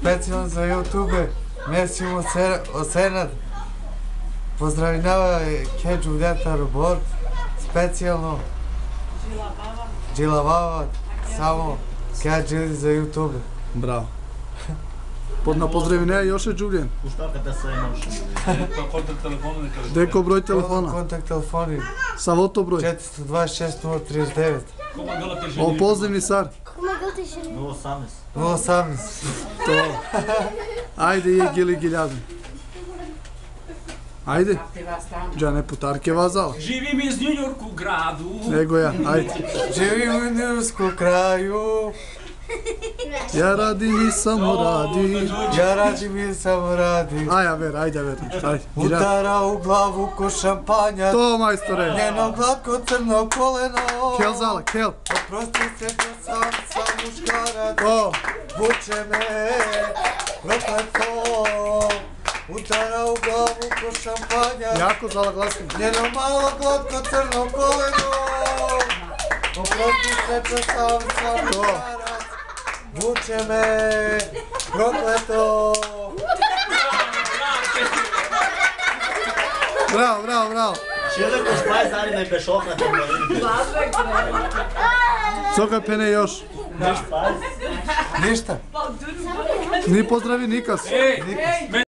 Специално за Ютубе. Месим Осенът. Поздравлява Кеджо Дята Робот. Специално. Джилавава. Само Кеджо за Ютубе. Браво. Под на поздравление и още Джулиен. Оставката е са една още. Контакт телефона не кажа. Деко брой телефона. Контакт телефони. Самото брой. 426 039. О, поздравни сар. Кома 018. 018. To. Ajde, je gili giljadu. Ajde. Ja ne putarke vazala. Živim iz Njujorku gradu. Nego ja, ajde. Živim u Njujorsku kraju. Ja radim i samo radim. Ja radim i samo radim. Aj, Aver, ajde, Aver. Ajde, Udara u glavu ko šampanja. To, majstore. Njeno glatko crno koleno. Kel, zala, kel. Prosti se to sam, sam muškarac oh. Vuče me, prokleto Utara u glavu ko šampanja Jako zala glasno. Njeno malo glatko crno koleno. Oprosti se to sam, sam muškarac Vuče me, prokleto Bravo, bravo, bravo. Čele ko spaj zari naj. Glasno je Soka pene još? Ništa. Ništa. Ni pozdravi nikas. Nikas.